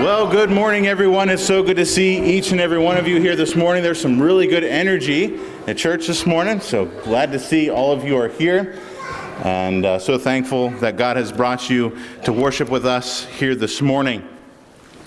Well, good morning, everyone. It's so good to see each and every one of you here this morning. There's some really good energy at church this morning, so glad to see all of you are here. And uh, so thankful that God has brought you to worship with us here this morning.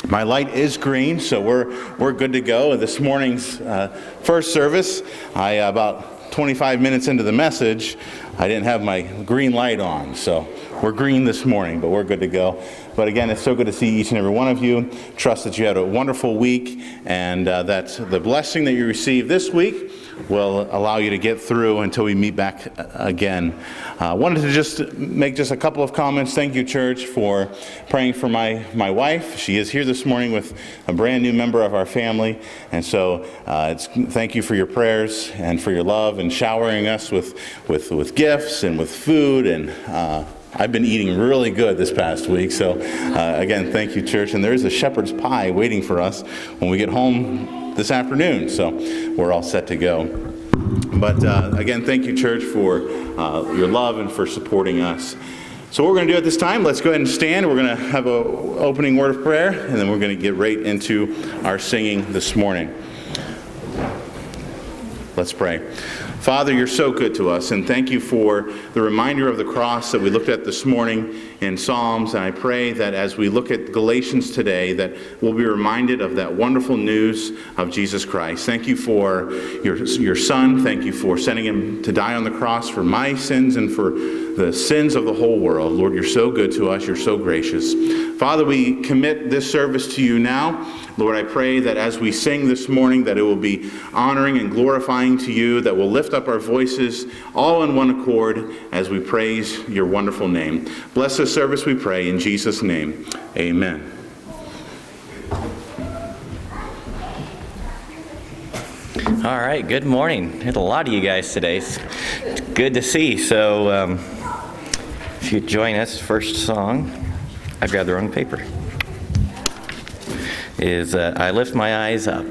My light is green, so we're, we're good to go. This morning's uh, first service, I about 25 minutes into the message, I didn't have my green light on, so we're green this morning, but we're good to go. But again, it's so good to see each and every one of you. Trust that you had a wonderful week and uh, that the blessing that you received this week will allow you to get through until we meet back uh, again. I uh, wanted to just make just a couple of comments. Thank you, church, for praying for my, my wife. She is here this morning with a brand new member of our family. And so uh, thank you for your prayers and for your love and showering us with, with, with gifts and with food and uh, I've been eating really good this past week. So, uh, again, thank you, church. And there is a shepherd's pie waiting for us when we get home this afternoon. So, we're all set to go. But uh, again, thank you, church, for uh, your love and for supporting us. So, what we're going to do at this time, let's go ahead and stand. We're going to have an opening word of prayer, and then we're going to get right into our singing this morning. Let's pray. Father, you're so good to us, and thank you for the reminder of the cross that we looked at this morning in Psalms. And I pray that as we look at Galatians today, that we'll be reminded of that wonderful news of Jesus Christ. Thank you for your, your Son. Thank you for sending him to die on the cross for my sins and for the sins of the whole world. Lord, you're so good to us. You're so gracious. Father, we commit this service to you now. Lord, I pray that as we sing this morning, that it will be honoring and glorifying to you, that we'll lift up our voices all in one accord as we praise your wonderful name. Bless this service, we pray, in Jesus' name. Amen. All right, good morning. Had a lot of you guys today. It's good to see. So, um, if you join us, first song, I've got the wrong paper is uh, I lift my eyes up.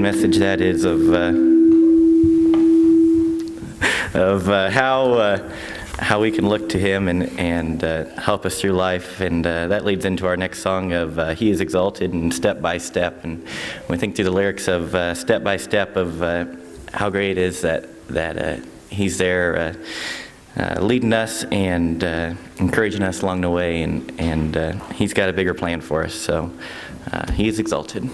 Message that is of uh, of uh, how uh, how we can look to Him and and uh, help us through life, and uh, that leads into our next song of He is exalted and step by step, and we think through the lyrics of step by step of how great it is that that He's there uh, leading us and uh, encouraging us along the way, and, and uh, He's got a bigger plan for us. So He is exalted.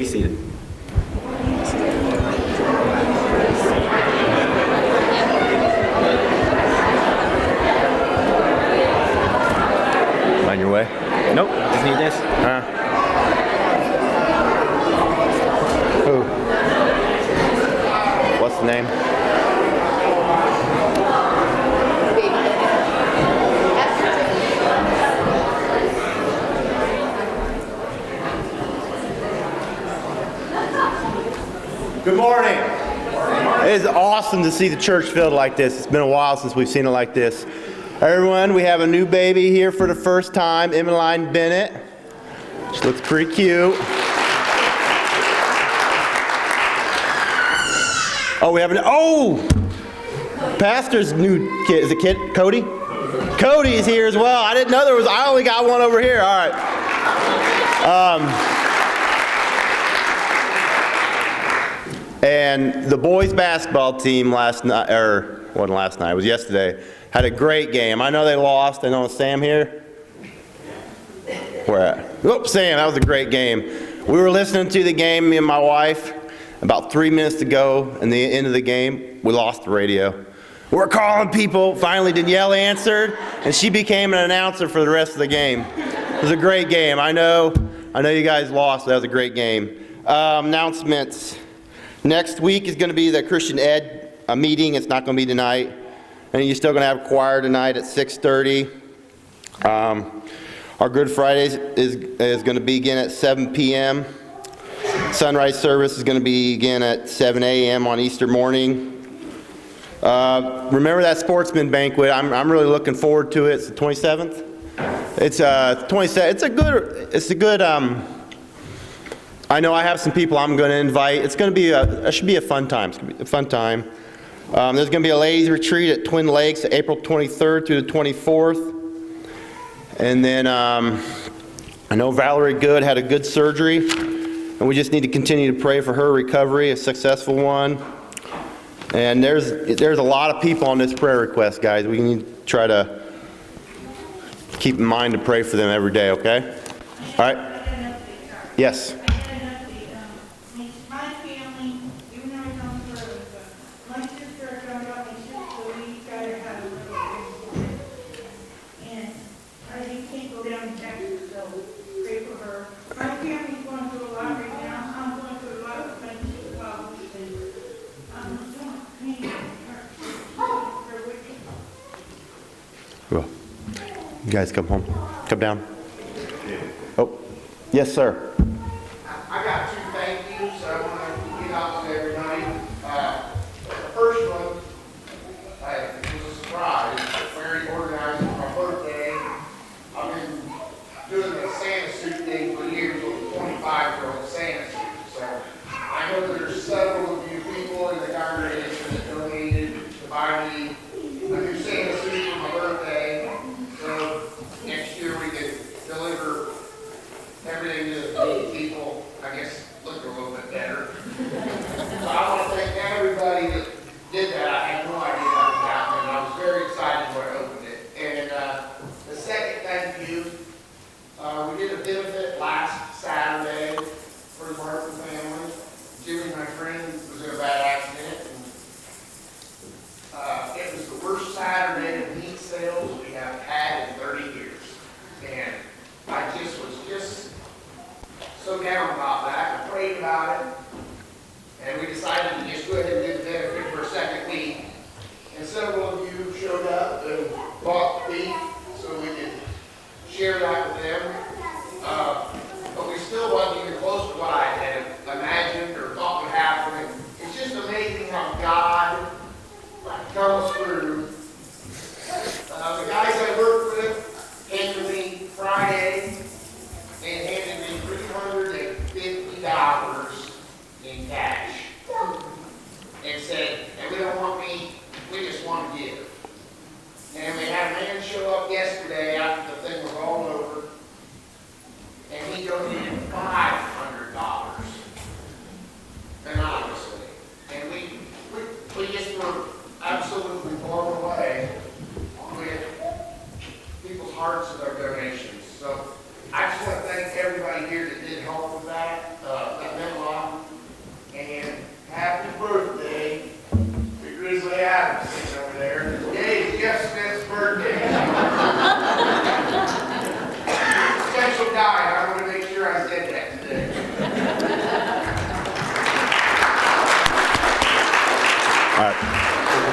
Awesome to see the church filled like this. It's been a while since we've seen it like this. Everyone, we have a new baby here for the first time, Emmeline Bennett. She looks pretty cute. Oh, we have an, oh! Pastor's new kid, is it kid, Cody? Cody's here as well. I didn't know there was, I only got one over here. All right. Um, And the boys basketball team last night, or wasn't last night, it was yesterday, had a great game. I know they lost. I know Sam here. Where at? Oops, Sam, that was a great game. We were listening to the game, me and my wife, about three minutes to go, and the end of the game, we lost the radio. We're calling people. Finally, Danielle answered, and she became an announcer for the rest of the game. It was a great game. I know, I know you guys lost. That was a great game. Um, announcements. Next week is going to be the Christian Ed a meeting. It's not going to be tonight. And you're still going to have choir tonight at 6.30. Um, our Good Friday is, is going to begin at 7 p.m. Sunrise service is going to begin at 7 a.m. on Easter morning. Uh, remember that sportsman banquet? I'm, I'm really looking forward to it. It's the 27th. It's uh, 27. It's a good. It's a good. Um, I know I have some people I'm going to invite. It's going to be a, it should be a fun time. It's going to be a fun time. Um, there's going to be a ladies retreat at Twin Lakes April 23rd through the 24th. And then um, I know Valerie Good had a good surgery. And we just need to continue to pray for her recovery, a successful one. And there's, there's a lot of people on this prayer request, guys. We need to try to keep in mind to pray for them every day, okay? All right? Yes. Well, you guys come home. Come down. Oh, yes, sir.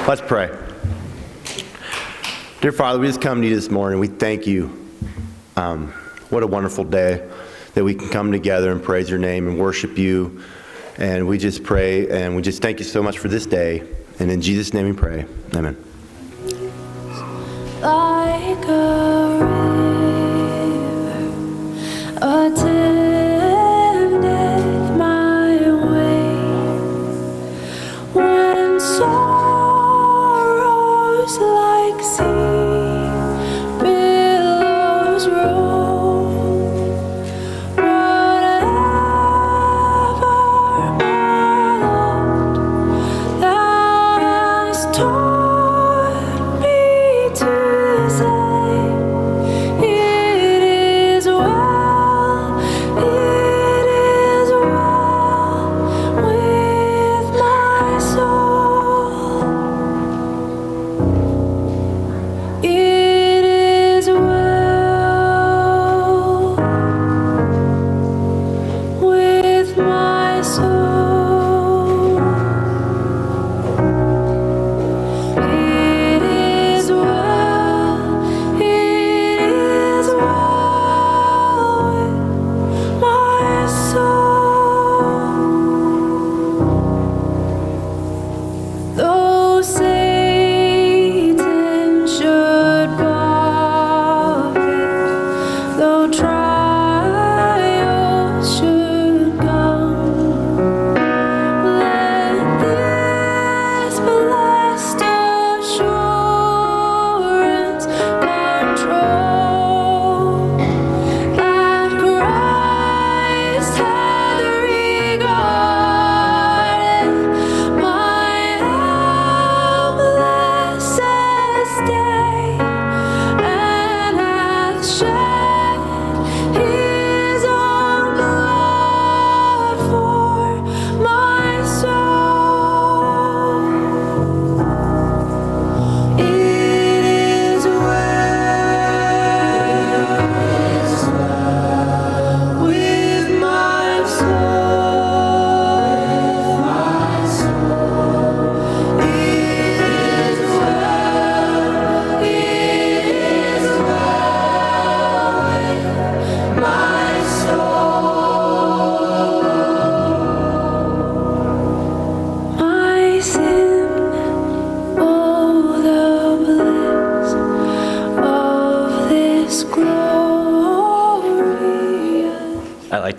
Let's pray. Dear Father, we just come to you this morning. We thank you. Um, what a wonderful day that we can come together and praise your name and worship you. And we just pray and we just thank you so much for this day. And in Jesus' name we pray. Amen.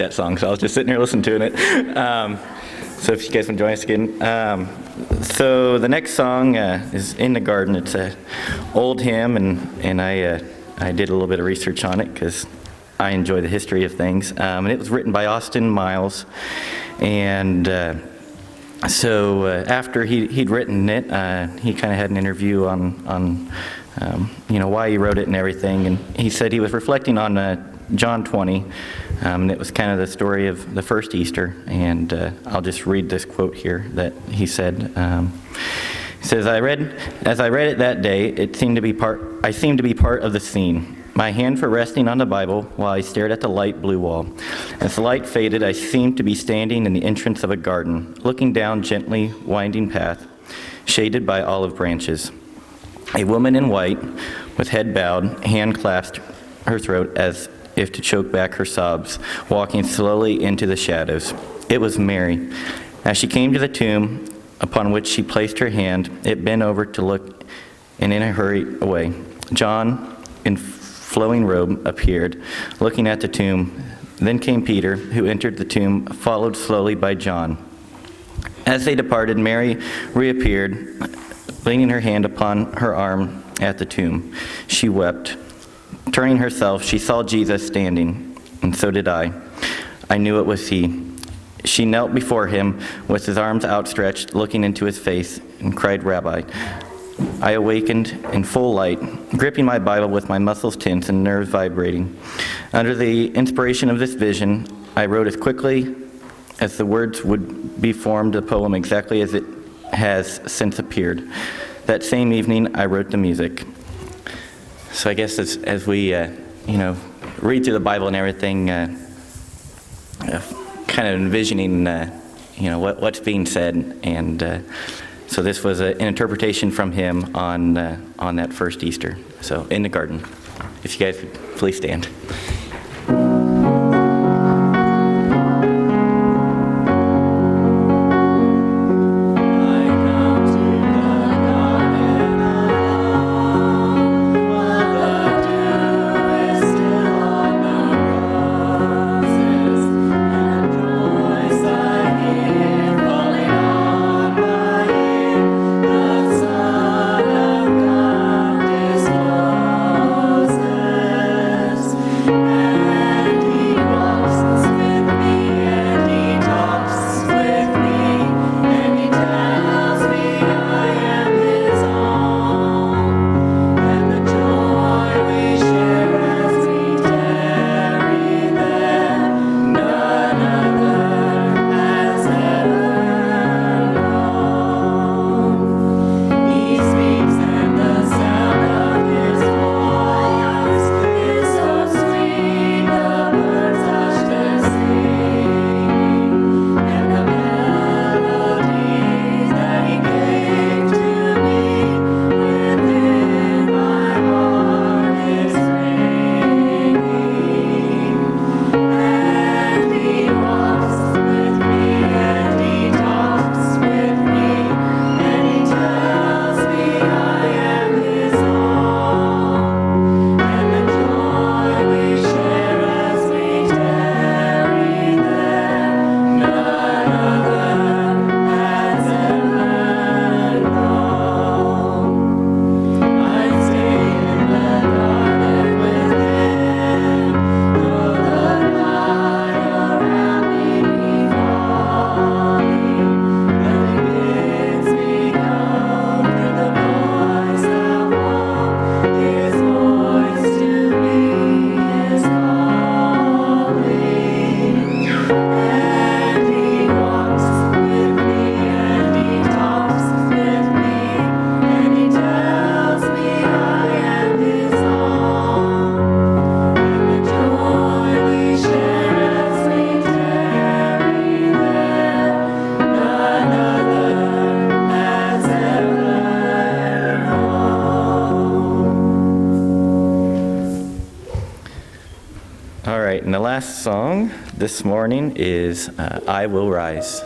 That song, so I was just sitting here listening to it. Um, so if you guys want to join us again. Um, so the next song uh, is In the Garden. It's a old hymn, and, and I, uh, I did a little bit of research on it because I enjoy the history of things. Um, and it was written by Austin Miles. And uh, so uh, after he, he'd written it, uh, he kind of had an interview on, on um, you know, why he wrote it and everything. And he said he was reflecting on uh, John 20, um, and it was kind of the story of the first Easter. And uh, I'll just read this quote here that he said. Um, he says, "I read, as I read it that day, it seemed to be part. I seemed to be part of the scene. My hand for resting on the Bible while I stared at the light blue wall. As the light faded, I seemed to be standing in the entrance of a garden, looking down gently winding path, shaded by olive branches. A woman in white, with head bowed, hand clasped her throat as if to choke back her sobs, walking slowly into the shadows. It was Mary. As she came to the tomb upon which she placed her hand, it bent over to look and in a hurry away. John, in flowing robe, appeared, looking at the tomb. Then came Peter, who entered the tomb, followed slowly by John. As they departed, Mary reappeared, leaning her hand upon her arm at the tomb. She wept. Turning herself, she saw Jesus standing, and so did I. I knew it was he. She knelt before him with his arms outstretched, looking into his face, and cried, Rabbi. I awakened in full light, gripping my Bible with my muscles tense and nerves vibrating. Under the inspiration of this vision, I wrote as quickly as the words would be formed a poem exactly as it has since appeared. That same evening, I wrote the music. So I guess as, as we, uh, you know, read through the Bible and everything, uh, uh, kind of envisioning, uh, you know, what, what's being said, and uh, so this was an interpretation from him on on that first Easter. So in the garden, if you guys could please stand. Last song this morning is uh, I Will Rise.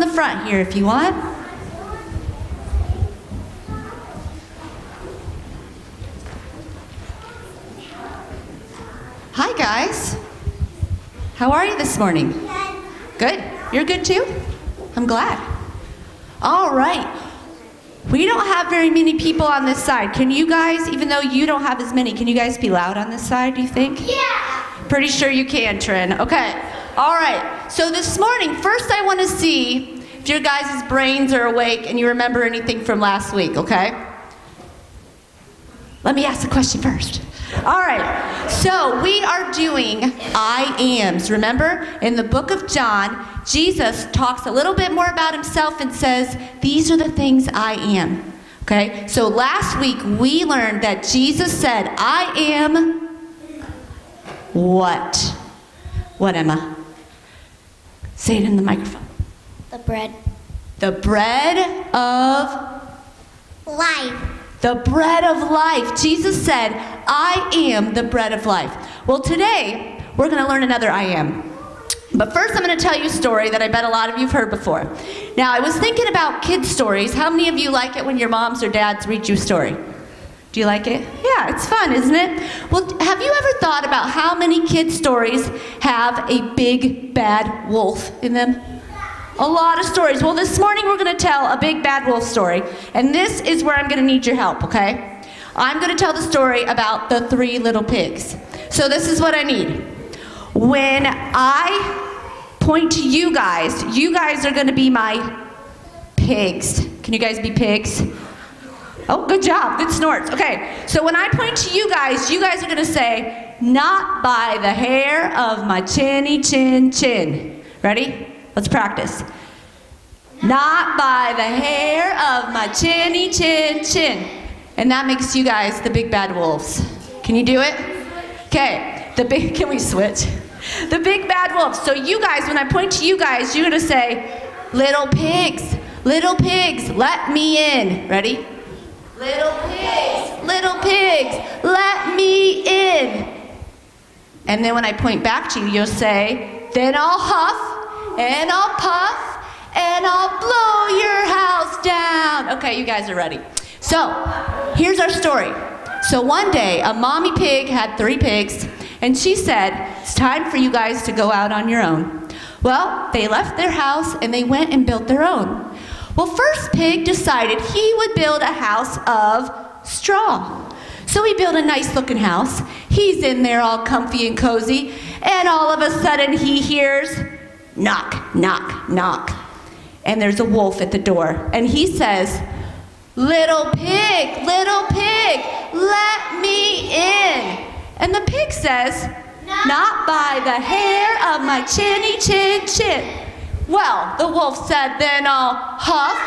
In the front here if you want. Hi, guys. How are you this morning? Good. You're good too? I'm glad. All right. We don't have very many people on this side. Can you guys, even though you don't have as many, can you guys be loud on this side, do you think? Yeah. Pretty sure you can, Trin. Okay. All right. So this morning, first I want to see if your guys' brains are awake and you remember anything from last week, okay? Let me ask the question first. All right, so we are doing I ams. Remember, in the book of John, Jesus talks a little bit more about himself and says, These are the things I am. Okay, so last week we learned that Jesus said, I am what? What, Emma? Say it in the microphone. The bread. The bread of Life. the bread of life. Jesus said, I am the bread of life. Well, today, we're going to learn another I am. But first, I'm going to tell you a story that I bet a lot of you have heard before. Now, I was thinking about kids' stories. How many of you like it when your moms or dads read you a story? Do you like it? Yeah, it's fun, isn't it? Well, have you ever thought about how many kids' stories have a big bad wolf in them? A lot of stories. Well, this morning we're going to tell a big bad wolf story, and this is where I'm going to need your help, okay? I'm going to tell the story about the three little pigs. So, this is what I need. When I point to you guys, you guys are going to be my pigs. Can you guys be pigs? Oh, good job. Good snorts. Okay, so when I point to you guys, you guys are going to say, not by the hair of my chinny chin chin. Ready? Let's practice. Not by the hair of my chinny chin chin. And that makes you guys the big bad wolves. Can you do it? Okay, the big, can we switch? The big bad wolves. So you guys, when I point to you guys, you're gonna say, little pigs, little pigs, let me in. Ready? Little pigs, little pigs, let me in. And then when I point back to you, you'll say, then I'll huff and I'll puff and I'll blow your house down. Okay, you guys are ready. So, here's our story. So, one day, a mommy pig had three pigs, and she said, It's time for you guys to go out on your own. Well, they left their house and they went and built their own. Well, first pig decided he would build a house of straw. So he built a nice looking house. He's in there all comfy and cozy, and all of a sudden he hears knock, knock, knock. And there's a wolf at the door, and he says, Little pig, little pig, let me in. And the pig says, Not by the hair of my chinny chin chin. Well, the wolf said, Then I'll huff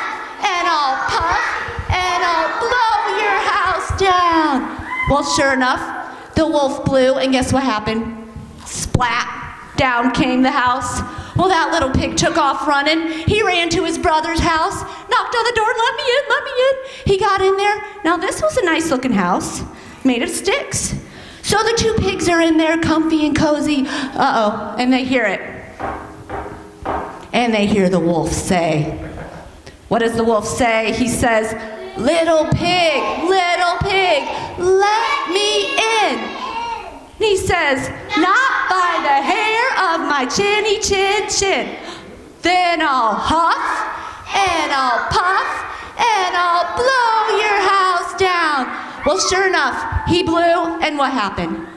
and I'll puff and I'll blow your house down. Well, sure enough, the wolf blew, and guess what happened? Splat! Down came the house. Well, that little pig took off running. He ran to his brother's house, knocked on the door, let me in, let me in. He got in there. Now, this was a nice looking house made of sticks. So the two pigs are in there, comfy and cozy. Uh oh, and they hear it. And they hear the wolf say, What does the wolf say? He says, Little pig, little pig, let me in. He says, Not by the hair of my chinny chin chin. Then I'll huff and I'll puff and I'll blow your house down. Well, sure enough, he blew, and what happened?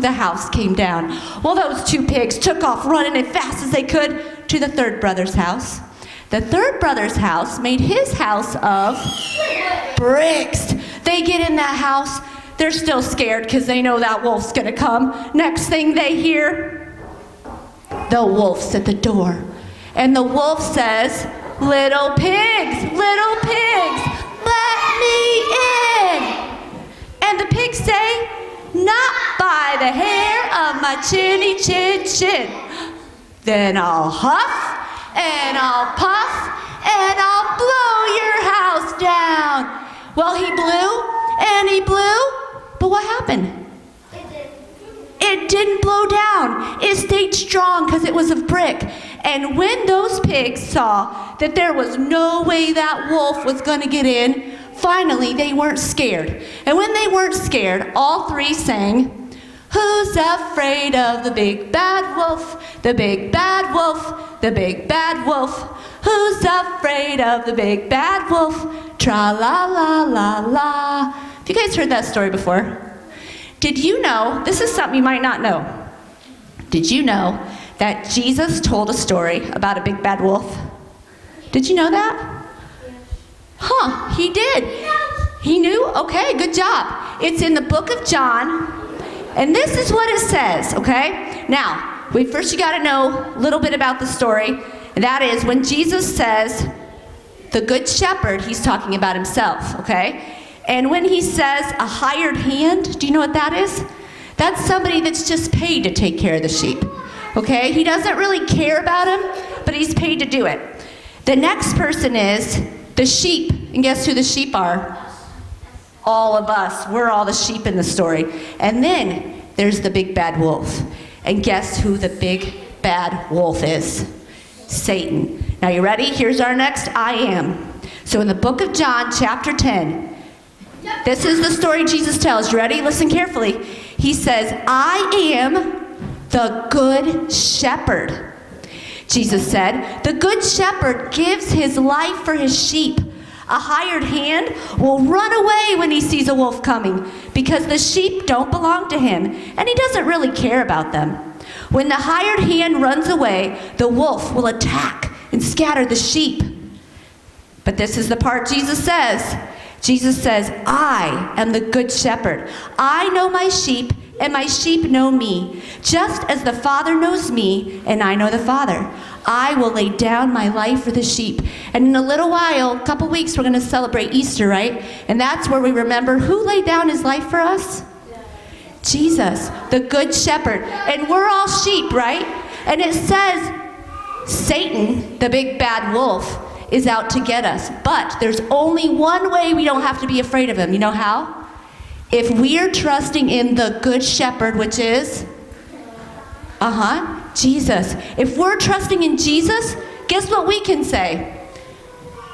The house came down. Well, those two pigs took off running as fast as they could to the third brother's house. The third brother's house made his house of bricks. They get in that house. They're still scared because they know that wolf's gonna come. Next thing they hear, the wolf's at the door. And the wolf says, Little pigs, little pigs, let me in. And the pigs say, not by the hair of my chinny chin chin. Then I'll huff and I'll puff and I'll blow your house down. Well, he blew and he blew, but what happened? It didn't blow down. It stayed strong because it was of brick. And when those pigs saw that there was no way that wolf was going to get in, finally they weren't scared. And when they weren't scared, all three sang, Who's afraid of the big bad wolf? The big bad wolf, the big bad wolf. Who's afraid of the big bad wolf? Tra la la la la. Have you guys heard that story before? Did you know, this is something you might not know. Did you know that Jesus told a story about a big bad wolf? Did you know that? Huh, he did. He knew? Okay, good job. It's in the book of John, and this is what it says, okay? Now, we first you got to know a little bit about the story. And that is when Jesus says, the good shepherd, he's talking about himself, okay? And when he says a hired hand, do you know what that is? That's somebody that's just paid to take care of the sheep. Okay? He doesn't really care about them, but he's paid to do it. The next person is the sheep. And guess who the sheep are? All of us. We're all the sheep in the story. And then there's the big bad wolf. And guess who the big bad wolf is? Satan. Now you ready? Here's our next I am. So in the book of John, chapter 10, this is the story Jesus tells. You ready? Listen carefully. He says, I am the good shepherd. Jesus said, The good shepherd gives his life for his sheep. A hired hand will run away when he sees a wolf coming because the sheep don't belong to him and he doesn't really care about them. When the hired hand runs away, the wolf will attack and scatter the sheep. But this is the part Jesus says. Jesus says, I am the good shepherd. I know my sheep, and my sheep know me, just as the Father knows me, and I know the Father. I will lay down my life for the sheep. And in a little while, a couple weeks, we're going to celebrate Easter, right? And that's where we remember who laid down his life for us? Jesus, the good shepherd. And we're all sheep, right? And it says, Satan, the big bad wolf, is out to get us. But there's only one way we don't have to be afraid of him. You know how? If we are trusting in the good shepherd, which is, uh huh, Jesus. If we're trusting in Jesus, guess what we can say?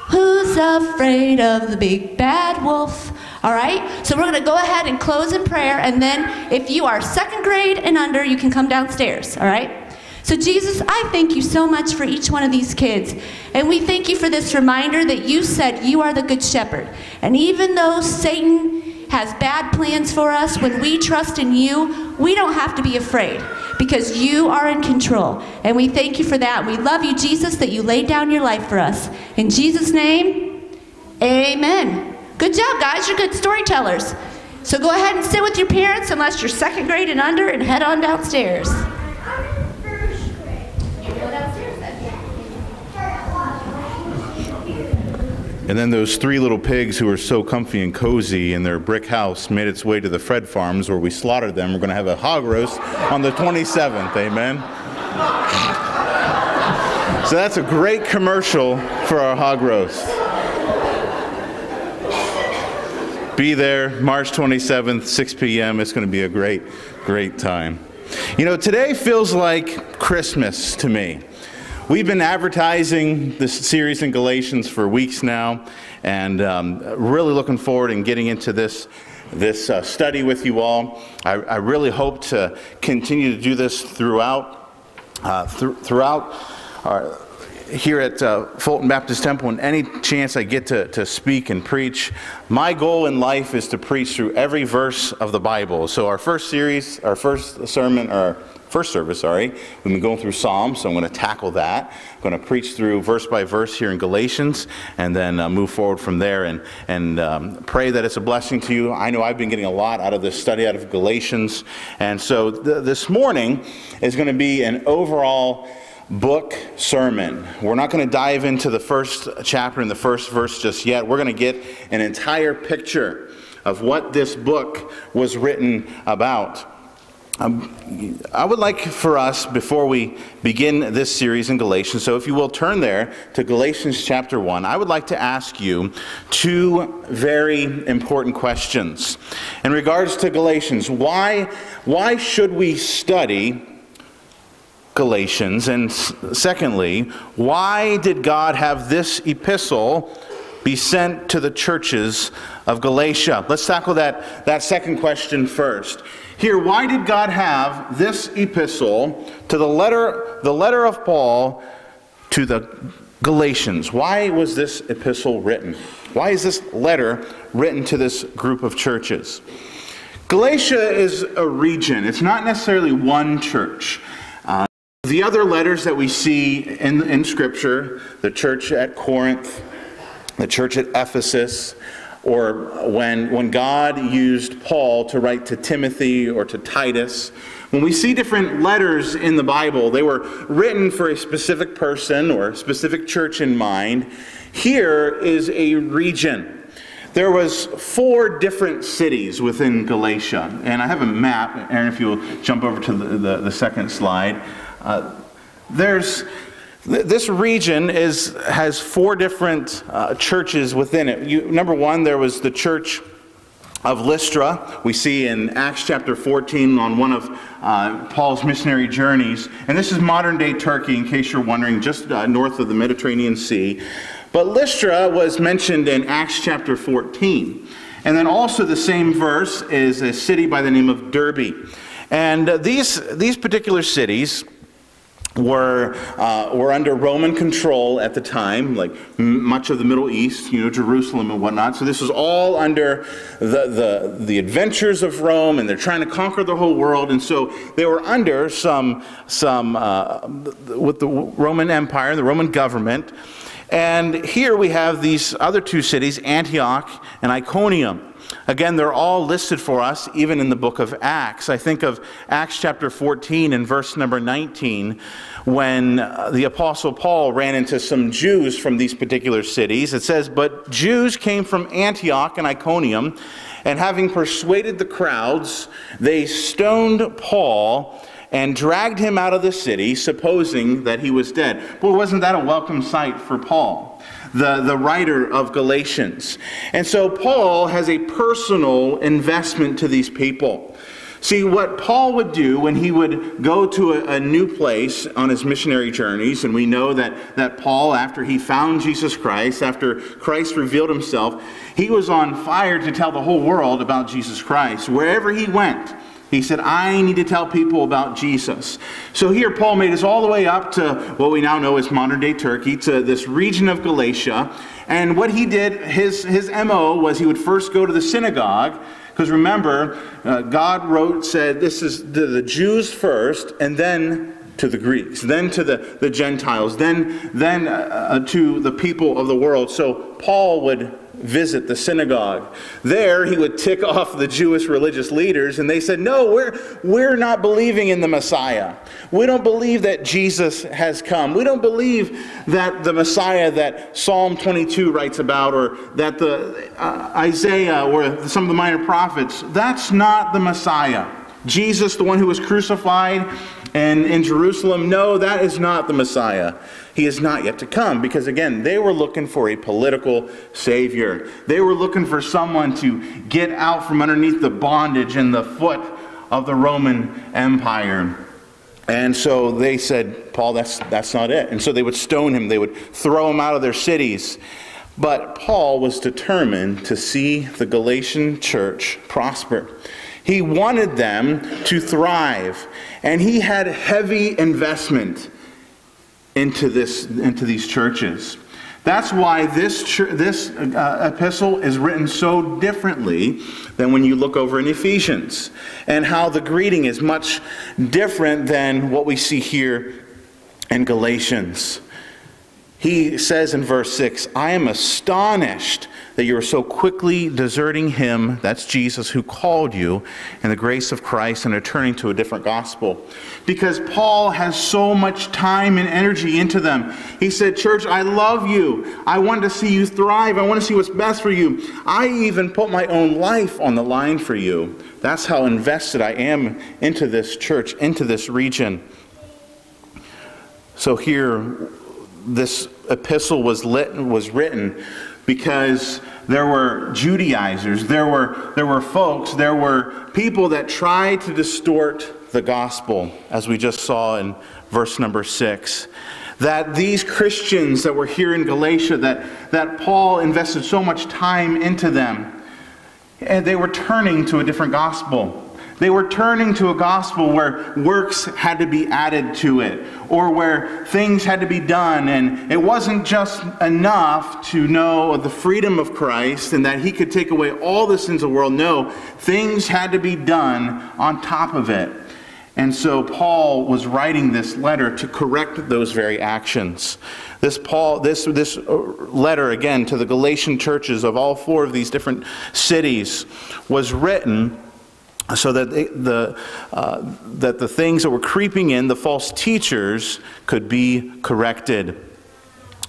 Who's afraid of the big bad wolf? All right? So we're going to go ahead and close in prayer, and then if you are second grade and under, you can come downstairs. All right? So, Jesus, I thank you so much for each one of these kids. And we thank you for this reminder that you said you are the good shepherd. And even though Satan has bad plans for us, when we trust in you, we don't have to be afraid because you are in control. And we thank you for that. We love you, Jesus, that you laid down your life for us. In Jesus' name, amen. Good job, guys. You're good storytellers. So go ahead and sit with your parents unless you're second grade and under and head on downstairs. And then those three little pigs who were so comfy and cozy in their brick house made its way to the Fred Farms where we slaughtered them. We're going to have a hog roast on the 27th. Amen. So that's a great commercial for our hog roast. Be there March 27th, 6 p.m. It's going to be a great, great time. You know, today feels like Christmas to me. We've been advertising this series in Galatians for weeks now, and um, really looking forward and getting into this this uh, study with you all. I, I, really hope to continue to do this throughout uh, th- throughout our, here at uh, Fulton Baptist Temple, and any chance I get to, to speak and preach, my goal in life is to preach through every verse of the Bible. So our first series, our first sermon, or first service, sorry, we've been going through Psalms, so I'm going to tackle that. I'm going to preach through verse by verse here in Galatians, and then uh, move forward from there and, and um, pray that it's a blessing to you. I know I've been getting a lot out of this study out of Galatians, and so th- this morning is going to be an overall book sermon. We're not going to dive into the first chapter and the first verse just yet. We're going to get an entire picture of what this book was written about. Um, I would like for us, before we begin this series in Galatians, so if you will turn there to Galatians chapter 1, I would like to ask you two very important questions. In regards to Galatians, why, why should we study Galatians? And secondly, why did God have this epistle be sent to the churches of Galatia? Let's tackle that, that second question first. Here, why did God have this epistle to the letter, the letter of Paul to the Galatians? Why was this epistle written? Why is this letter written to this group of churches? Galatia is a region, it's not necessarily one church. Uh, the other letters that we see in, in Scripture, the church at Corinth, the church at Ephesus, or when, when God used Paul to write to Timothy or to Titus, when we see different letters in the Bible, they were written for a specific person or a specific church in mind. Here is a region. There was four different cities within Galatia, and I have a map. Aaron, if you'll jump over to the, the, the second slide. Uh, there's th- this region is has four different uh, churches within it. You, number one, there was the church of Lystra. We see in Acts chapter 14 on one of uh, Paul's missionary journeys. And this is modern day Turkey, in case you're wondering, just uh, north of the Mediterranean Sea. But Lystra was mentioned in Acts chapter 14. And then also the same verse is a city by the name of Derbe. And uh, these, these particular cities, were, uh, were under Roman control at the time, like much of the Middle East, you know, Jerusalem and whatnot. So this was all under the, the, the adventures of Rome, and they're trying to conquer the whole world. And so they were under some, some uh, with the Roman Empire, the Roman government. And here we have these other two cities, Antioch and Iconium. Again, they're all listed for us, even in the book of Acts. I think of Acts chapter 14 and verse number 19, when uh, the Apostle Paul ran into some Jews from these particular cities. It says, But Jews came from Antioch and Iconium, and having persuaded the crowds, they stoned Paul and dragged him out of the city, supposing that he was dead. Boy, wasn't that a welcome sight for Paul? The, the writer of Galatians. And so Paul has a personal investment to these people. See, what Paul would do when he would go to a, a, new place on his missionary journeys, and we know that, that Paul, after he found Jesus Christ, after Christ revealed himself, he was on fire to tell the whole world about Jesus Christ. Wherever he went, he said, I need to tell people about Jesus. So here, Paul made us all the way up to what we now know as modern day Turkey, to this region of Galatia. And what he did, his, his MO was he would first go to the synagogue. Because remember, uh, God wrote, said, this is the, the Jews first, and then to the Greeks, then to the, the Gentiles, then, then uh, to the people of the world. So Paul would visit the synagogue. There, he would tick off the Jewish religious leaders, and they said, No, we're, we're not believing in the Messiah. We don't believe that Jesus has come. We don't believe that the Messiah that Psalm 22 writes about, or that the uh, Isaiah or some of the minor prophets, that's not the Messiah. Jesus, the one who was crucified and in Jerusalem, no, that is not the Messiah. He is not yet to come because, again, they were looking for a political savior. They were looking for someone to get out from underneath the bondage and the foot of the Roman Empire. And so they said, Paul, that's, that's not it. And so they would stone him, they would throw him out of their cities. But Paul was determined to see the Galatian church prosper. He wanted them to thrive, and he had heavy investment into, this, into these churches. That's why this, this uh, epistle is written so differently than when you look over in Ephesians, and how the greeting is much different than what we see here in Galatians. He says in verse 6, I am astonished that you are so quickly deserting him, that's Jesus, who called you, in the grace of Christ and are turning to a different gospel. Because Paul has so much time and energy into them. He said, Church, I love you. I want to see you thrive. I want to see what's best for you. I even put my own life on the line for you. That's how invested I am into this church, into this region. So here, this epistle was, lit, was written because there were Judaizers, there were, there were folks, there were people that tried to distort the gospel, as we just saw in verse number six. That these Christians that were here in Galatia, that, that Paul invested so much time into them, and they were turning to a different gospel. They were turning to a gospel where works had to be added to it, or where things had to be done, and it wasn't just enough to know the freedom of Christ and that He could take away all the sins of the world. No, things had to be done on top of it. And so Paul was writing this letter to correct those very actions. This Paul, this this uh, letter again to the Galatian churches of all four of these different cities was written so that the, uh, that the things that were creeping in, the false teachers, could be corrected.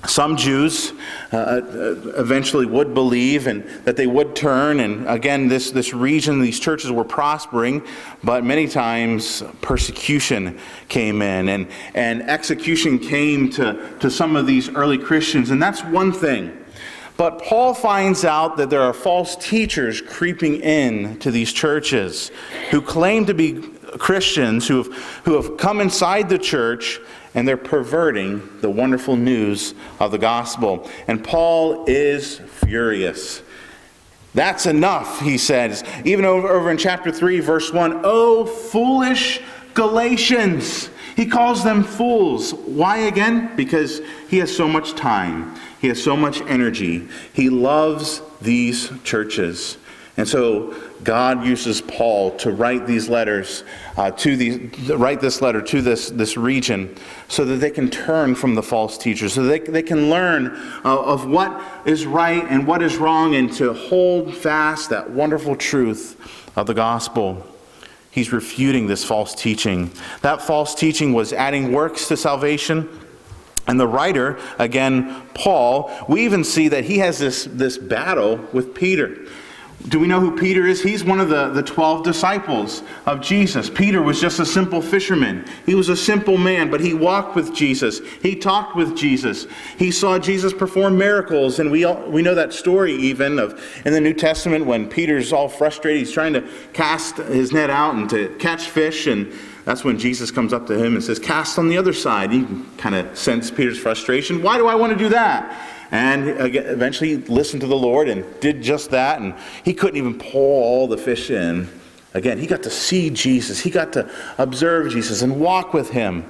Some Jews uh, eventually would believe and that they would turn. And again, this, this region, these churches were prospering, but many times persecution came in and, and execution came to, to some of these early Christians. And that's one thing. But Paul finds out that there are false teachers creeping in to these churches who claim to be Christians who have, who have come inside the church and they're perverting the wonderful news of the gospel. And Paul is furious. That's enough, he says. Even over, over in chapter 3, verse 1 Oh, foolish Galatians! He calls them fools. Why again? Because he has so much time. He has so much energy. He loves these churches. And so God uses Paul to write these letters uh, to these, write this letter to this, this region so that they can turn from the false teachers, so they, they can learn uh, of what is right and what is wrong and to hold fast that wonderful truth of the gospel. He's refuting this false teaching. That false teaching was adding works to salvation. And the writer, again, Paul, we even see that he has this, this battle with Peter. Do we know who Peter is? He's one of the, the 12 disciples of Jesus. Peter was just a simple fisherman. He was a simple man, but he walked with Jesus. He talked with Jesus. He saw Jesus perform miracles. And we, all, we know that story even of in the New Testament when Peter's all frustrated. He's trying to cast his net out and to catch fish. And that's when Jesus comes up to him and says, Cast on the other side. You can kind of sense Peter's frustration. Why do I want to do that? And uh, eventually listened to the Lord and did just that. And he couldn't even pull all the fish in. Again, he got to see Jesus. He got to observe Jesus and walk with him.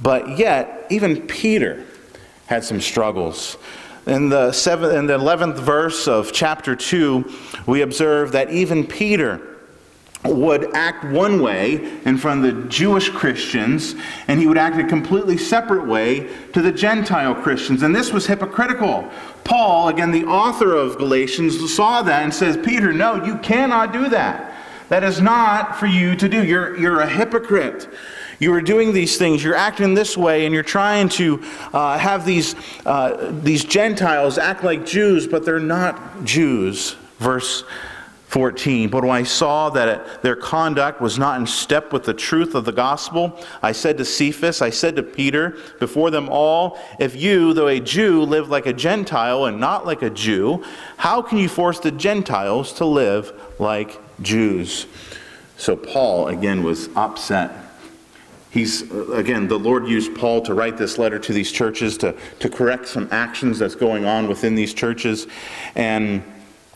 But yet, even Peter had some struggles. In the, seventh, in the 11th verse of chapter 2, we observe that even Peter would act one way in front of the Jewish Christians, and he would act a completely separate way to the Gentile Christians. And this was hypocritical. Paul, again, the author of Galatians, saw that and says, Peter, no, you cannot do that. That is not for you to do. You're, you're a hypocrite. You are doing these things. You're acting this way, and you're trying to uh, have these, uh, these Gentiles act like Jews, but they're not Jews. Verse 14. But when I saw that their conduct was not in step with the truth of the gospel, I said to Cephas, I said to Peter, before them all, if you, though a Jew, live like a Gentile and not like a Jew, how can you force the Gentiles to live like Jews? So Paul, again, was upset. He's, again, the Lord used Paul to write this letter to these churches to, to correct some actions that's going on within these churches. And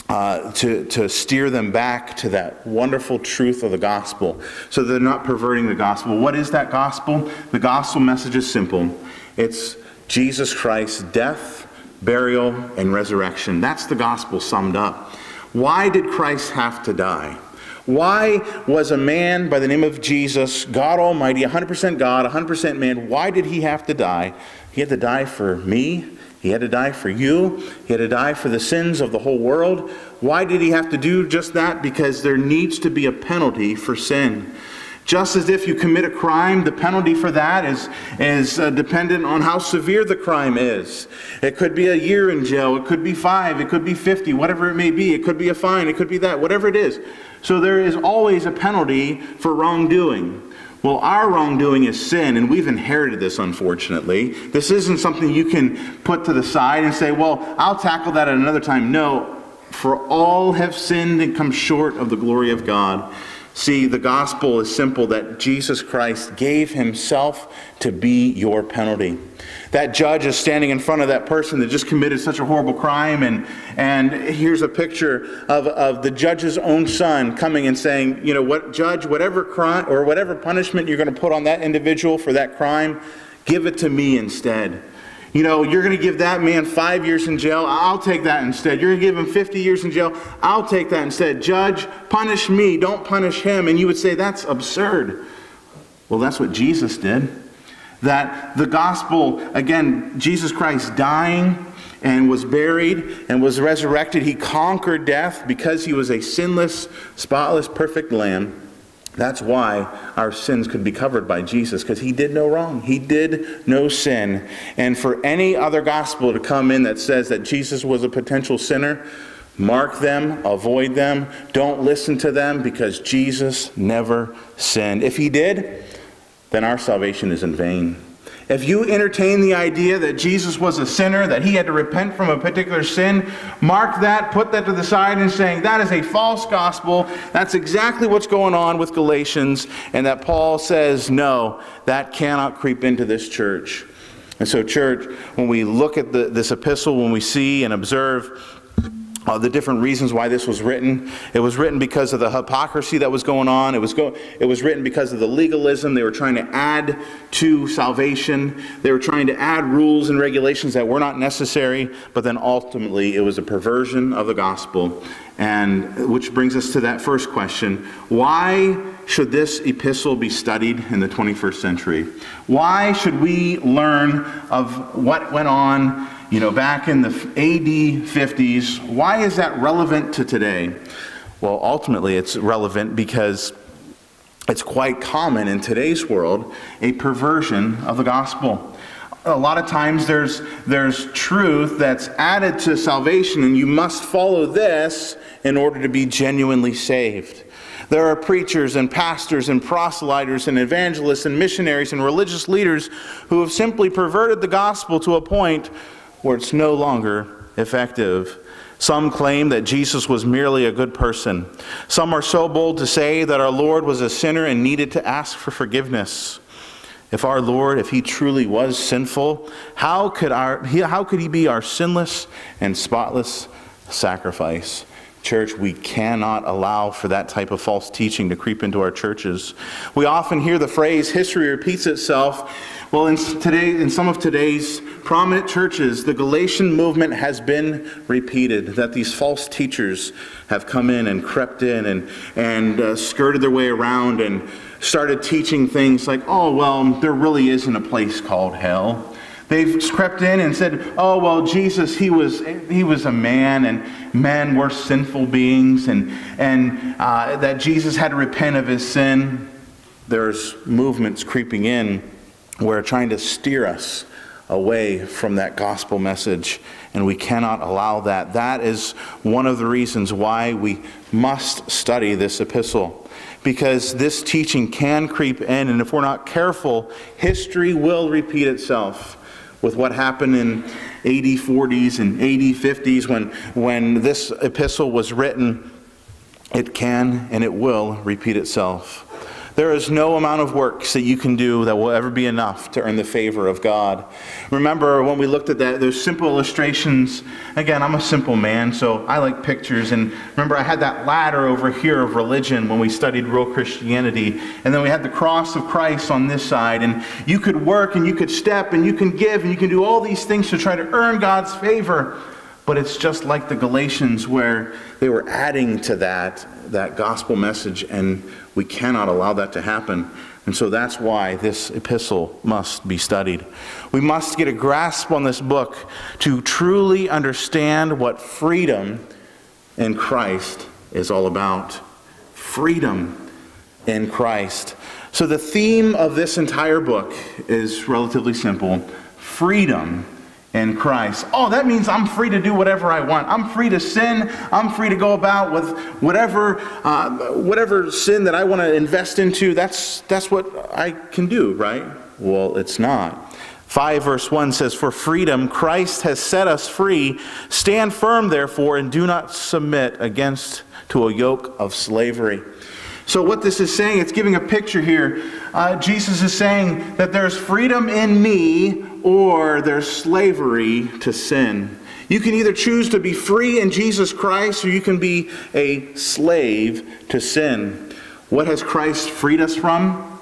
uh, to, to steer them back to that wonderful truth of the gospel so they're not perverting the gospel. What is that gospel? The gospel message is simple it's Jesus Christ's death, burial, and resurrection. That's the gospel summed up. Why did Christ have to die? Why was a man by the name of Jesus, God Almighty, 100% God, 100% man, why did he have to die? He had to die for me. He had to die for you. He had to die for the sins of the whole world. Why did he have to do just that? Because there needs to be a penalty for sin. Just as if you commit a crime, the penalty for that is, is uh, dependent on how severe the crime is. It could be a year in jail, it could be five, it could be 50, whatever it may be. It could be a fine, it could be that, whatever it is. So there is always a penalty for wrongdoing. Well, our wrongdoing is sin, and we've inherited this, unfortunately. This isn't something you can put to the side and say, well, I'll tackle that at another time. No, for all have sinned and come short of the glory of God. See, the gospel is simple that Jesus Christ gave himself to be your penalty. That judge is standing in front of that person that just committed such a horrible crime, and, and here's a picture of, of the judge's own son coming and saying, You know what, judge, whatever crime or whatever punishment you're going to put on that individual for that crime, give it to me instead. You know, you're going to give that man five years in jail. I'll take that instead. You're going to give him 50 years in jail. I'll take that instead. Judge, punish me. Don't punish him. And you would say, that's absurd. Well, that's what Jesus did. That the gospel, again, Jesus Christ dying and was buried and was resurrected. He conquered death because he was a sinless, spotless, perfect lamb. That's why our sins could be covered by Jesus, because he did no wrong. He did no sin. And for any other gospel to come in that says that Jesus was a potential sinner, mark them, avoid them, don't listen to them, because Jesus never sinned. If he did, then our salvation is in vain. If you entertain the idea that Jesus was a sinner, that he had to repent from a particular sin, mark that, put that to the side, and saying that is a false gospel. That's exactly what's going on with Galatians, and that Paul says, no, that cannot creep into this church. And so, church, when we look at the, this epistle, when we see and observe uh, the different reasons why this was written. It was written because of the hypocrisy that was going on. It was, go, it was written because of the legalism. They were trying to add to salvation. They were trying to add rules and regulations that were not necessary, but then ultimately it was a perversion of the gospel. And which brings us to that first question why should this epistle be studied in the 21st century? Why should we learn of what went on? You know, back in the AD 50s. Why is that relevant to today? Well, ultimately, it's relevant because it's quite common in today's world a perversion of the gospel. A lot of times there's, there's truth that's added to salvation, and you must follow this in order to be genuinely saved. There are preachers and pastors and proselyters and evangelists and missionaries and religious leaders who have simply perverted the gospel to a point where it's no longer effective. Some claim that Jesus was merely a good person. Some are so bold to say that our Lord was a sinner and needed to ask for forgiveness. If our Lord, if he truly was sinful, how could, our, how could he be our sinless and spotless sacrifice? Church, we cannot allow for that type of false teaching to creep into our churches. We often hear the phrase, history repeats itself. Well, in, today, in some of today's prominent churches, the Galatian movement has been repeated, that these false teachers have come in and crept in and, and uh, skirted their way around and started teaching things like, oh, well, there really isn't a place called hell. They've crept in and said, oh, well, Jesus, he was, he was a man, and men were sinful beings, and, and uh, that Jesus had to repent of his sin. There's movements creeping in we're trying to steer us away from that gospel message, and we cannot allow that. That is one of the reasons why we must study this epistle, because this teaching can creep in, and if we're not careful, history will repeat itself with what happened in AD 40s and AD 50s when, when this epistle was written. It can and it will repeat itself. There is no amount of works that you can do that will ever be enough to earn the favor of God. Remember when we looked at that, those simple illustrations. Again, I'm a simple man, so I like pictures. And remember, I had that ladder over here of religion when we studied real Christianity. And then we had the cross of Christ on this side. And you could work and you could step and you can give and you can do all these things to try to earn God's favor. But it's just like the Galatians where they were adding to that, that gospel message, and we cannot allow that to happen. And so that's why this epistle must be studied. We must get a grasp on this book to truly understand what freedom in Christ is all about. Freedom in Christ. So, the theme of this entire book is relatively simple freedom in Christ. Oh, that means I'm free to do whatever I want. I'm free to sin. I'm free to go about with whatever, uh, whatever sin that I want to invest into. That's, that's what I can do, right? Well, it's not. 5 verse 1 says, For freedom Christ has set us free. Stand firm, therefore, and do not submit against to a yoke of slavery. So, what this is saying, it's giving a picture here. Uh, Jesus is saying that there's freedom in me or there's slavery to sin. You can either choose to be free in Jesus Christ or you can be a slave to sin. What has Christ freed us from?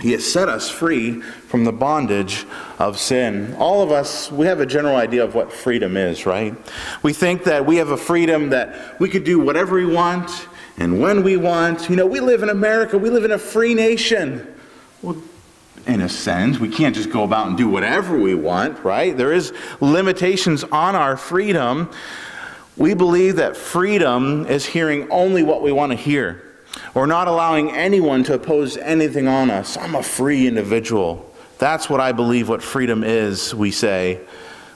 He has set us free from the bondage of sin. All of us, we have a general idea of what freedom is, right? We think that we have a freedom that we could do whatever we want and when we want. You know, we live in America, we live in a free nation. Well, in a sense, we can't just go about and do whatever we want, right? There is limitations on our freedom. We believe that freedom is hearing only what we want to hear or not allowing anyone to oppose anything on us. I'm a free individual. That's what I believe what freedom is, we say.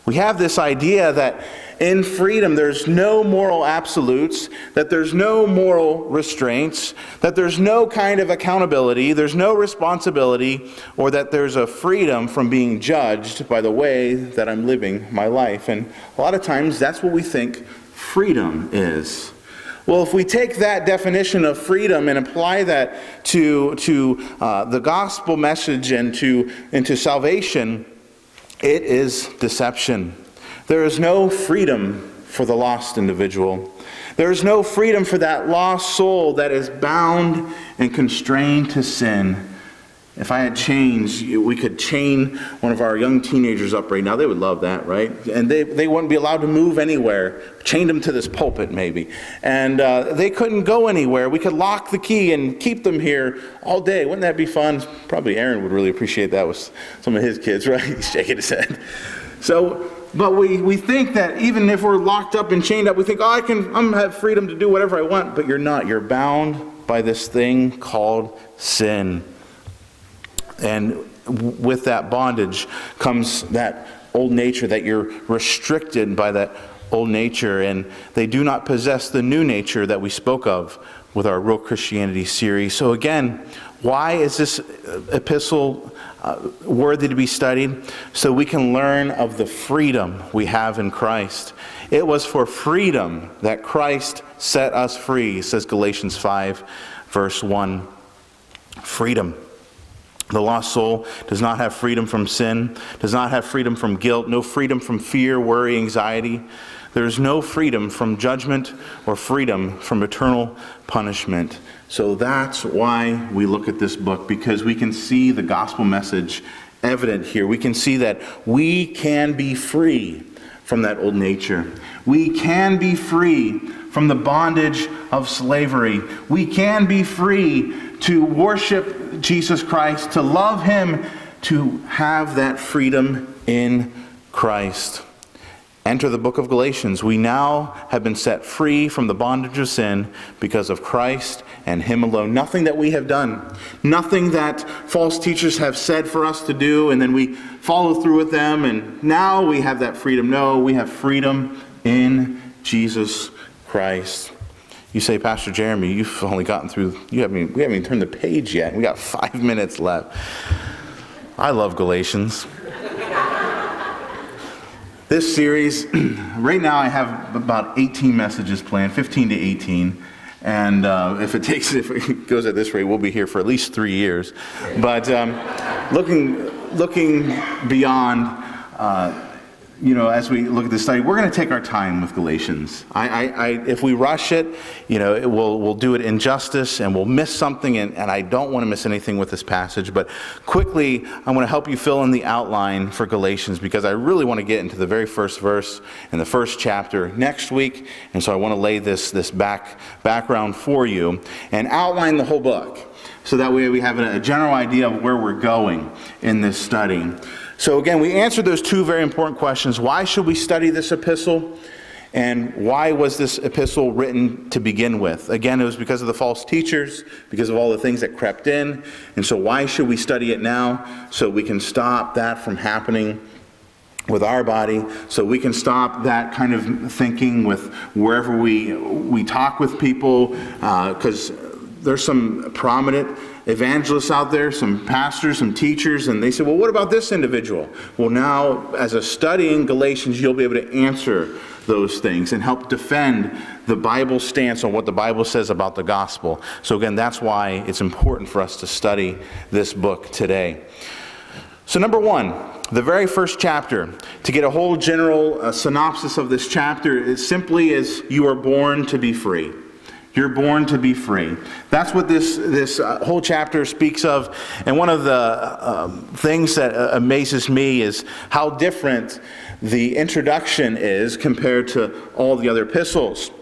We have this idea that in freedom there's no moral absolutes, that there's no moral restraints, that there's no kind of accountability, there's no responsibility, or that there's a freedom from being judged by the way that I'm living my life. And a lot of times that's what we think freedom is. Well, if we take that definition of freedom and apply that to, to uh, the gospel message and to, into salvation, it is deception. There is no freedom for the lost individual. There is no freedom for that lost soul that is bound and constrained to sin. If I had chains, we could chain one of our young teenagers up right now. They would love that, right? And they, they wouldn't be allowed to move anywhere. Chained them to this pulpit, maybe. And uh, they couldn't go anywhere. We could lock the key and keep them here all day. Wouldn't that be fun? Probably Aaron would really appreciate that with some of his kids, right? He's shaking his head. So, but we, we think that even if we're locked up and chained up, we think, oh, I can I'm have freedom to do whatever I want. But you're not. You're bound by this thing called sin. And with that bondage comes that old nature that you're restricted by that old nature, and they do not possess the new nature that we spoke of with our Real Christianity series. So, again, why is this uh, epistle uh, worthy to be studied? So we can learn of the freedom we have in Christ. It was for freedom that Christ set us free, says Galatians 5, verse 1. Freedom. The lost soul does not have freedom from sin, does not have freedom from guilt, no freedom from fear, worry, anxiety. There is no freedom from judgment or freedom from eternal punishment. So that's why we look at this book, because we can see the gospel message evident here. We can see that we can be free from that old nature. We can be free from the bondage of slavery. We can be free to worship Jesus Christ, to love Him, to have that freedom in Christ. Enter the book of Galatians. We now have been set free from the bondage of sin because of Christ and Him alone. Nothing that we have done, nothing that false teachers have said for us to do, and then we follow through with them, and now we have that freedom. No, we have freedom in Jesus Christ. You say, Pastor Jeremy, you've only gotten through, you haven't, we haven't even turned the page yet. We got five minutes left. I love Galatians. This series, right now I have about 18 messages planned, 15 to 18. And uh, if it takes, if it goes at this rate, we'll be here for at least three years. But um, looking, looking beyond, uh, you know, as we look at this study, we're going to take our time with Galatians. I, I, I, if we rush it, you know, it will, we'll do it injustice and we'll miss something, and, and I don't want to miss anything with this passage. But quickly, I want to help you fill in the outline for Galatians because I really want to get into the very first verse in the first chapter next week. And so I want to lay this, this back, background for you and outline the whole book so that way we have a, a general idea of where we're going in this study. So, again, we answered those two very important questions. Why should we study this epistle? And why was this epistle written to begin with? Again, it was because of the false teachers, because of all the things that crept in. And so, why should we study it now? So we can stop that from happening with our body so we can stop that kind of thinking with wherever we we talk with people uh, because there's some prominent evangelists out there some pastors some teachers and they say well what about this individual? Well now as a study in galatians you'll be able to answer those things and help defend the bible stance on what the bible says about the gospel. So again that's why it's important for us to study this book today. So, number one, the very first chapter, to get a whole general uh, synopsis of this chapter, is simply as you are born to be free. You're born to be free. That's what this, this uh, whole chapter speaks of. And one of the um, things that uh, amazes me is how different the introduction is compared to all the other epistles.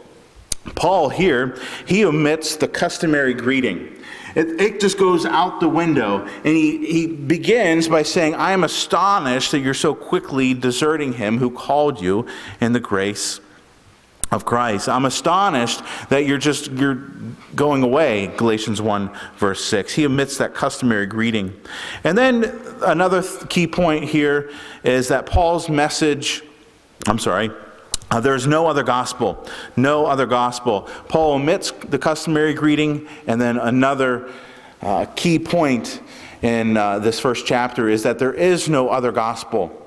Paul here, he omits the customary greeting. It, it, just goes out the window. And he, he begins by saying, I am astonished that you're so quickly deserting him who called you in the grace of Christ. I'm astonished that you're just you're going away, Galatians 1 verse 6. He omits that customary greeting. And then another key point here is that Paul's message, I'm sorry, uh, there's no other gospel. No other gospel. Paul omits the customary greeting, and then another uh, key point in uh, this first chapter is that there is no other gospel.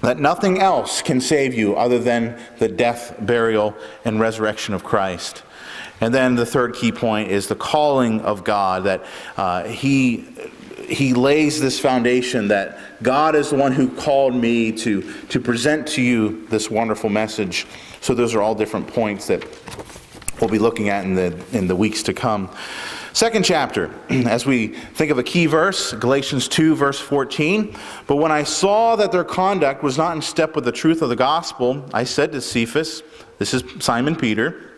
That nothing else can save you other than the death, burial, and resurrection of Christ. And then the third key point is the calling of God, that uh, He he lays this foundation that God is the one who called me to, to present to you this wonderful message. So those are all different points that we'll be looking at in the, in the weeks to come. Second chapter, as we think of a key verse, Galatians 2, verse 14. But when I saw that their conduct was not in step with the truth of the gospel, I said to Cephas, this is Simon Peter,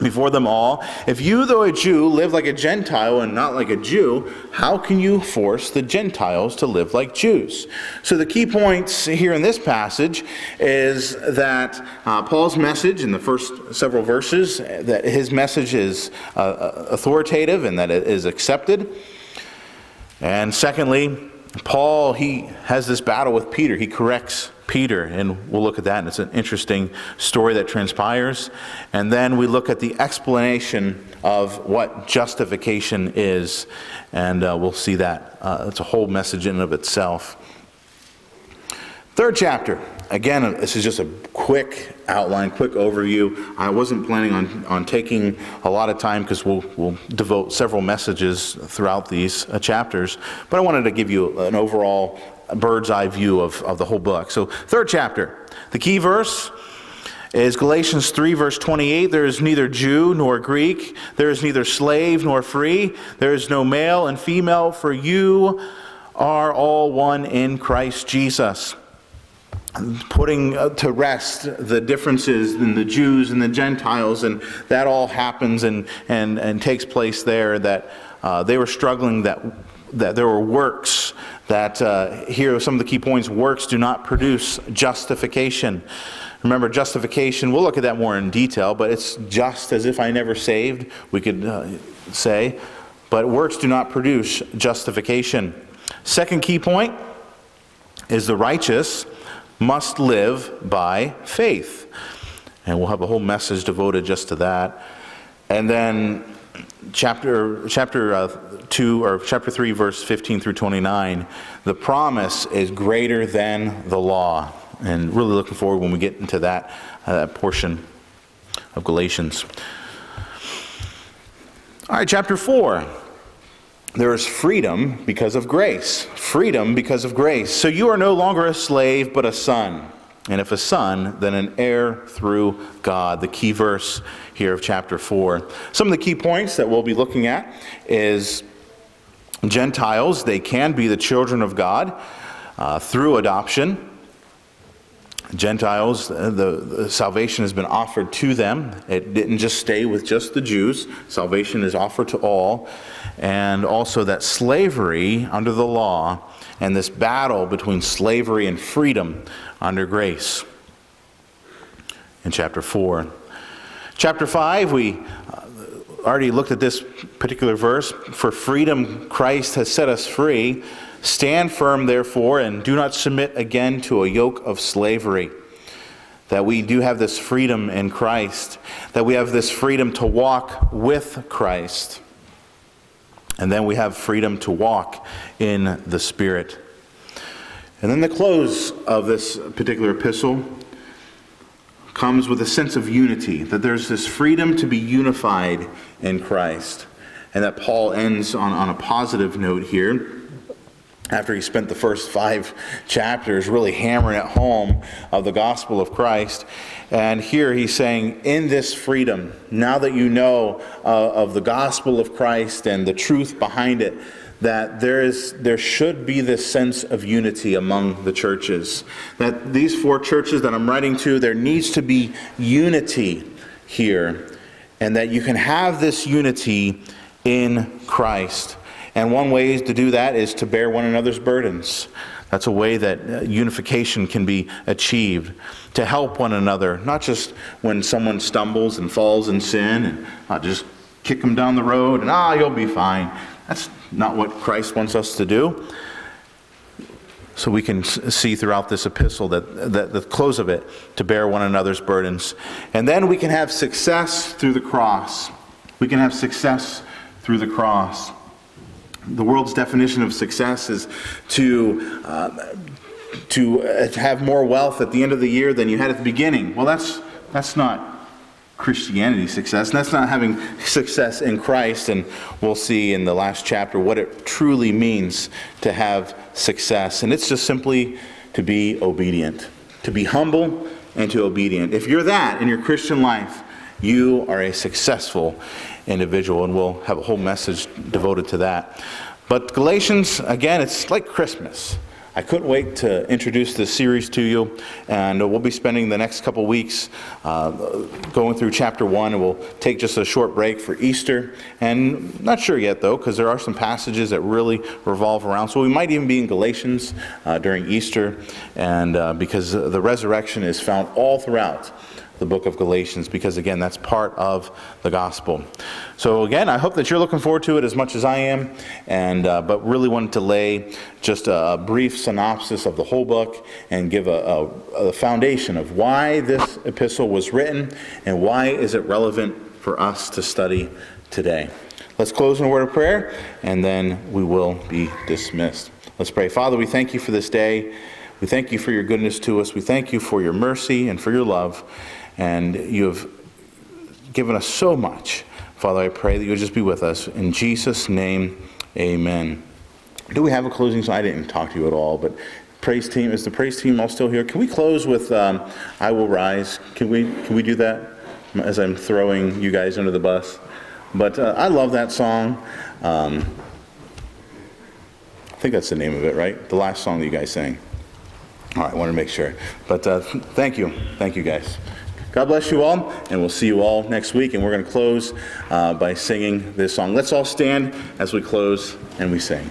before them all, if you, though a Jew, live like a Gentile and not like a Jew, how can you force the Gentiles to live like Jews? So, the key points here in this passage is that uh, Paul's message in the first several verses, that his message is uh, authoritative and that it is accepted. And secondly, Paul, he has this battle with Peter. He corrects Peter, and we'll look at that, and it's an interesting story that transpires. And then we look at the explanation of what justification is, and uh, we'll see that. Uh, it's a whole message in of itself. Third chapter. Again, this is just a quick outline, quick overview. I wasn't planning on, on taking a lot of time because we'll, we'll devote several messages throughout these uh, chapters, but I wanted to give you an overall bird's eye view of, of the whole book. So, third chapter. The key verse is Galatians 3, verse 28. There is neither Jew nor Greek, there is neither slave nor free, there is no male and female, for you are all one in Christ Jesus. Putting uh, to rest the differences in the Jews and the Gentiles, and that all happens and, and, and takes place there. That uh, they were struggling, that, that there were works that uh, here are some of the key points works do not produce justification. Remember, justification, we'll look at that more in detail, but it's just as if I never saved, we could uh, say. But works do not produce justification. Second key point is the righteous must live by faith. And we'll have a whole message devoted just to that. And then chapter chapter uh, 2 or chapter 3 verse 15 through 29 the promise is greater than the law and really looking forward when we get into that, uh, that portion of galatians all right chapter 4 there is freedom because of grace freedom because of grace so you are no longer a slave but a son and if a son, then an heir through God. The key verse here of chapter 4. Some of the key points that we'll be looking at is Gentiles, they can be the children of God uh, through adoption. Gentiles, uh, the, the salvation has been offered to them. It didn't just stay with just the Jews. Salvation is offered to all. And also that slavery under the law and this battle between slavery and freedom under grace. In chapter 4. Chapter 5, we uh, already looked at this particular verse. For freedom, Christ has set us free. Stand firm, therefore, and do not submit again to a yoke of slavery. That we do have this freedom in Christ, that we have this freedom to walk with Christ. And then we have freedom to walk in the Spirit. And then the close of this particular epistle comes with a sense of unity, that there's this freedom to be unified in Christ. And that Paul ends on, on a positive note here after he spent the first five chapters really hammering it home of the gospel of Christ. And here he's saying, in this freedom, now that you know uh, of the gospel of Christ and the truth behind it, that there is there should be this sense of unity among the churches that these four churches that i'm writing to there needs to be unity here and that you can have this unity in christ and one way to do that is to bear one another's burdens that's a way that uh, unification can be achieved to help one another not just when someone stumbles and falls in sin and uh, just kick them down the road and ah you'll be fine that's not what Christ wants us to do. So we can see throughout this epistle that, that the close of it to bear one another's burdens. And then we can have success through the cross. We can have success through the cross. The world's definition of success is to, uh, to have more wealth at the end of the year than you had at the beginning. Well, that's, that's not Christianity success. That's not having success in Christ. And we'll see in the last chapter what it truly means to have success. And it's just simply to be obedient, to be humble and to obedient. If you're that in your Christian life, you are a successful individual. And we'll have a whole message devoted to that. But Galatians, again, it's like Christmas. I couldn't wait to introduce this series to you, and we'll be spending the next couple weeks uh, going through chapter one, and we'll take just a short break for Easter. And not sure yet, though, because there are some passages that really revolve around. So we might even be in Galatians uh, during Easter, and uh, because the resurrection is found all throughout the book of Galatians because, again, that's part of the gospel. So, again, I hope that you're looking forward to it as much as I am, and, uh, but really wanted to lay just a, brief synopsis of the whole book and give a, a, a foundation of why this epistle was written and why is it relevant for us to study today. Let's close in a word of prayer, and then we will be dismissed. Let's pray. Father, we thank you for this day. We thank you for your goodness to us. We thank you for your mercy and for your love. And you have given us so much. Father, I pray that you'll just be with us. In Jesus' name, amen. Do we have a closing? So I didn't talk to you at all, but praise team, is the praise team all still here? Can we close with um, I Will Rise? Can we, can we do that as I'm throwing you guys under the bus? But uh, I love that song. Um, I think that's the name of it, right? The last song that you guys sang. All right, I want to make sure. But uh, thank you. Thank you, guys. God bless you all, and we'll see you all next week. And we're going to close uh, by singing this song. Let's all stand as we close and we sing.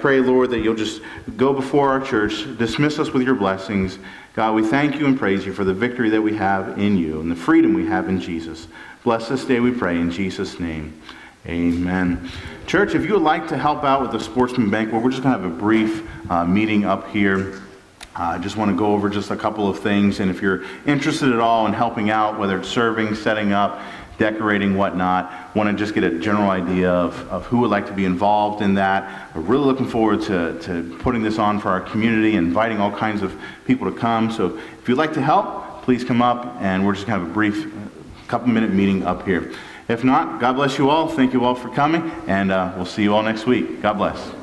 Pray, Lord, that you'll just go before our church, dismiss us with your blessings. God, we thank you and praise you for the victory that we have in you and the freedom we have in Jesus. Bless this day, we pray, in Jesus' name. Amen. Church, if you would like to help out with the Sportsman Banquet, we're just going to have a brief uh, meeting up here. I just want to go over just a couple of things, and if you're interested at all in helping out, whether it's serving, setting up, decorating, whatnot, want to just get a general idea of, of who would like to be involved in that. We're really looking forward to, to putting this on for our community, inviting all kinds of people to come. So if you'd like to help, please come up, and we're just going to have a brief, uh, couple minute meeting up here. If not, God bless you all. Thank you all for coming, and uh, we'll see you all next week. God bless.